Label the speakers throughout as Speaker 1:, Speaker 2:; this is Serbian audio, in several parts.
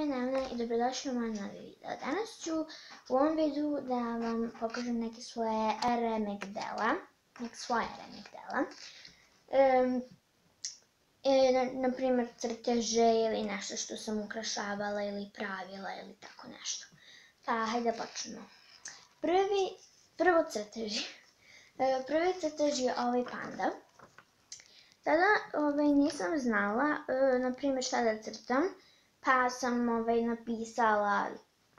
Speaker 1: je Nevna i dobrodošli u moj novi video. Danas ću u ovom videu da vam pokažem neke svoje remek dela, neke svoje remek dela. Um, e, na primjer crteže ili nešto što sam ukrašavala ili pravila ili tako nešto. Pa hajde da počnemo. Prvi, prvo crteži. E, prvi crtež je ovaj panda. Tada ovaj, nisam znala, e, na primjer šta da crtam, pa sam ovaj, napisala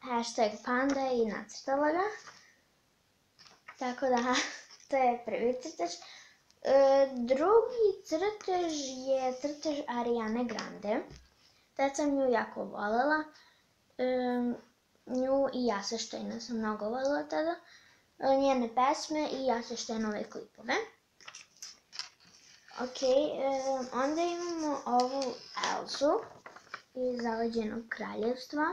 Speaker 1: hashtag panda i nacrtala ga. Tako da, to je prvi crtež. E, drugi crtež je crtež Ariane Grande. Tad sam nju jako volela. E, nju i Jaseštajna sam mnogo volela tada. E, njene pesme i Jaseštajnove klipove. Ok, e, onda imamo ovu Elsu iz Zaleđenog kraljevstva,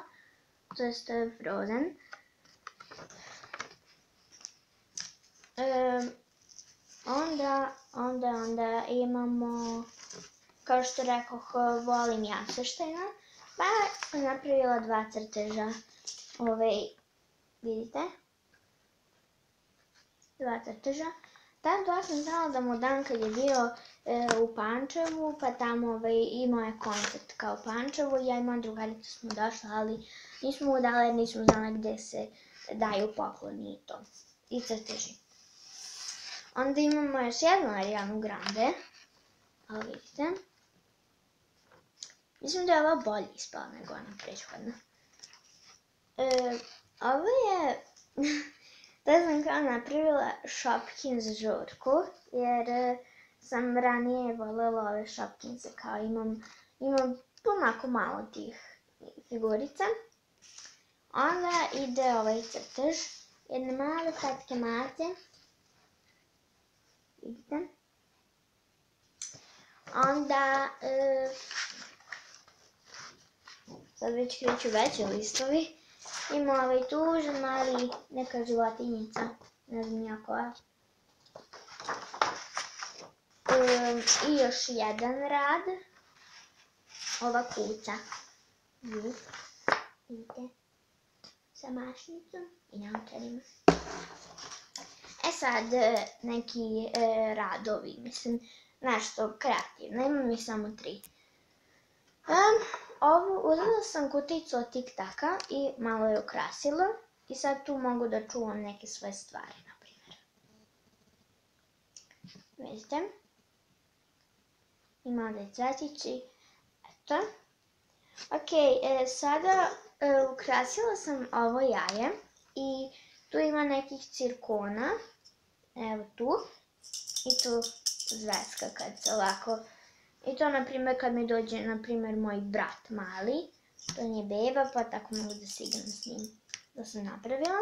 Speaker 1: to je Frozen. E, onda, onda, onda imamo, kao što rekoh, volim ja Jaseštena, pa sam napravila dva crteža, ove, vidite, dva crteža. Dan dva sam znala da mu dan kad je bio e, u Pančevu, pa tamo ovaj, imao je koncert kao Pančevu, ja i moja drugarica smo došla, ali nismo mu dala jer nismo znala gde se daju pokloni i to. I crteži. Onda imamo još jednu Arianu Grande. Ali vidite. Mislim da je ova bolje ispala nego ona prethodna. E, ovo je... Sam kao napravila Shopkins žurku, jer e, sam ranije volela ove Shopkinse, kao imam, imam pomako malo tih figurica. Onda ide ovaj crtež, jedne male kratke mace. Vidite? Onda, e, sad već kreću veće listovi. Ima ovaj tužan mali neka životinjica, ne znam ja koja. Um, I još jedan rad. Ova kuća. Vidite? Sa mašnicom i naočarima. E sad, e, neki e, radovi, mislim, nešto kreativno. Imam ih samo tri. Um, ovu, uzela sam kuticu od Tik-taka i malo je ukrasila. I sad tu mogu da čuvam neke svoje stvari, na primjer. Vidite? Ima ovde cvetići. Eto. Ok, e, sada e, ukrasila sam ovo jaje i tu ima nekih cirkona. Evo tu. I tu zveska kad se ovako I to, na primjer, kad mi dođe, na primjer, moj brat mali, to je beba, pa tako mogu da se igram s njim, da sam napravila.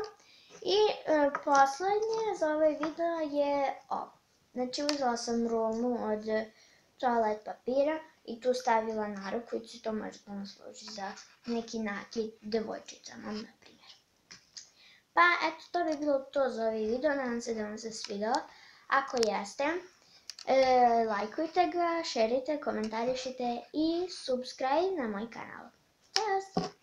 Speaker 1: I e, poslednje za ovaj video je ovo. Znači, uzela sam rolnu od toalet papira i tu stavila na ruku to može da nam služi za neki nakit devojčicama, na primjer. Pa, eto, to bi bilo to za ovaj video, nadam se da vam se svidao. Ako jeste, E, lajkujte ga, šerite, komentarišite i subscribe na moj kanal. Ćao!